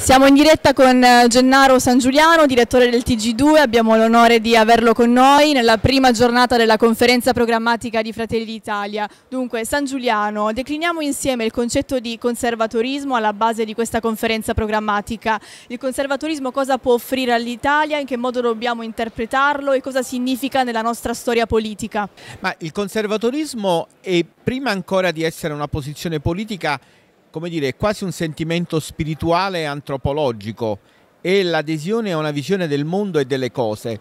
Siamo in diretta con eh, Gennaro San Giuliano, direttore del TG2, abbiamo l'onore di averlo con noi nella prima giornata della conferenza programmatica di Fratelli d'Italia. Dunque, San Giuliano, decliniamo insieme il concetto di conservatorismo alla base di questa conferenza programmatica. Il conservatorismo cosa può offrire all'Italia, in che modo dobbiamo interpretarlo e cosa significa nella nostra storia politica? Ma il conservatorismo è prima ancora di essere una posizione politica come dire, quasi un sentimento spirituale e antropologico, è l'adesione a una visione del mondo e delle cose.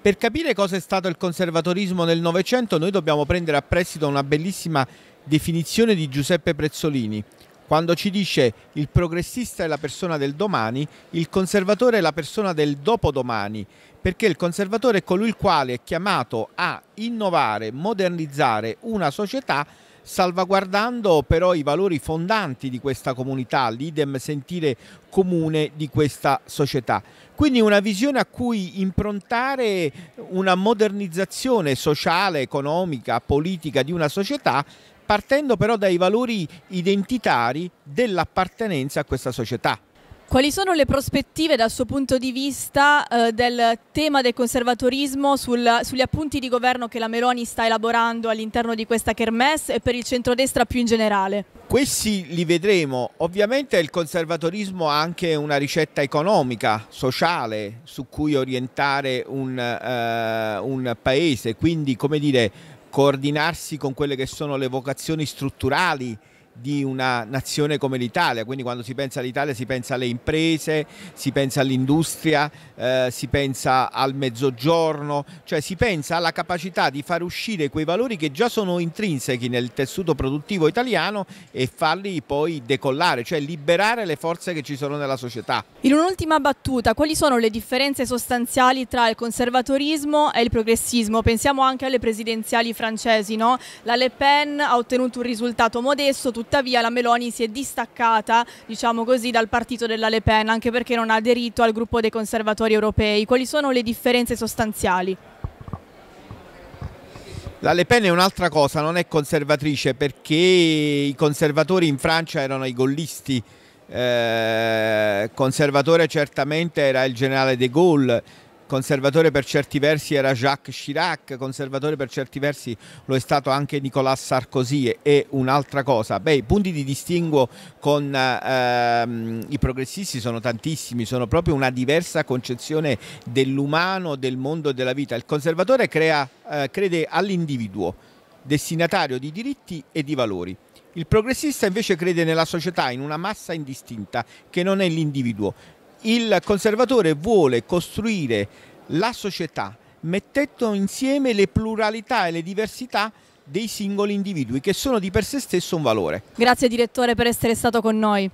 Per capire cosa è stato il conservatorismo nel Novecento noi dobbiamo prendere a prestito una bellissima definizione di Giuseppe Prezzolini. Quando ci dice il progressista è la persona del domani, il conservatore è la persona del dopodomani, perché il conservatore è colui il quale è chiamato a innovare, modernizzare una società salvaguardando però i valori fondanti di questa comunità, l'idem sentire comune di questa società. Quindi una visione a cui improntare una modernizzazione sociale, economica, politica di una società partendo però dai valori identitari dell'appartenenza a questa società. Quali sono le prospettive dal suo punto di vista eh, del tema del conservatorismo sul, sugli appunti di governo che la Meloni sta elaborando all'interno di questa Kermesse e per il centrodestra più in generale? Questi li vedremo, ovviamente il conservatorismo ha anche una ricetta economica, sociale su cui orientare un, uh, un paese, quindi come dire coordinarsi con quelle che sono le vocazioni strutturali di una nazione come l'Italia, quindi quando si pensa all'Italia si pensa alle imprese, si pensa all'industria, eh, si pensa al mezzogiorno, cioè si pensa alla capacità di far uscire quei valori che già sono intrinseci nel tessuto produttivo italiano e farli poi decollare, cioè liberare le forze che ci sono nella società. In un'ultima battuta, quali sono le differenze sostanziali tra il conservatorismo e il progressismo? Pensiamo anche alle presidenziali francesi, no? La Le Pen ha ottenuto un risultato modesto, tuttavia la Meloni si è distaccata diciamo così, dal partito della Le Pen anche perché non ha aderito al gruppo dei conservatori europei. Quali sono le differenze sostanziali? La Le Pen è un'altra cosa, non è conservatrice perché i conservatori in Francia erano i gollisti, eh, conservatore certamente era il generale de Gaulle, conservatore per certi versi era Jacques Chirac, conservatore per certi versi lo è stato anche Nicolas Sarkozy e un'altra cosa. Beh, i punti di distinguo con ehm, i progressisti sono tantissimi, sono proprio una diversa concezione dell'umano, del mondo e della vita. Il conservatore crea, eh, crede all'individuo, destinatario di diritti e di valori. Il progressista invece crede nella società, in una massa indistinta che non è l'individuo il conservatore vuole costruire la società mettendo insieme le pluralità e le diversità dei singoli individui che sono di per sé stesso un valore. Grazie direttore per essere stato con noi.